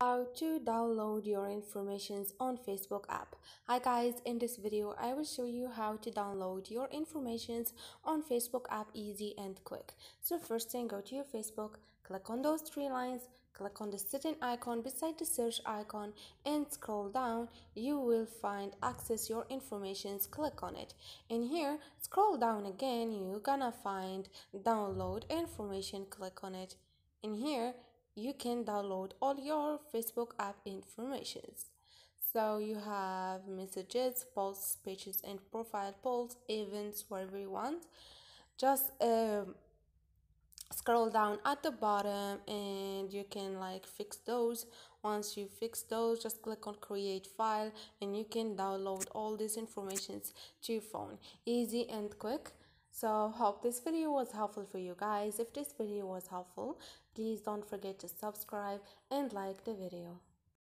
how to download your informations on facebook app. Hi guys in this video i will show you how to download your informations on facebook app easy and quick. So first thing go to your facebook click on those three lines click on the setting icon beside the search icon and scroll down. You will find access your informations click on it. In here scroll down again you're gonna find download information click on it. In here you can download all your Facebook app informations. So you have messages, posts, pages, and profile polls, events, wherever you want. Just um, scroll down at the bottom and you can like fix those once you fix those just click on create file and you can download all these informations to your phone easy and quick so hope this video was helpful for you guys. If this video was helpful please don't forget to subscribe and like the video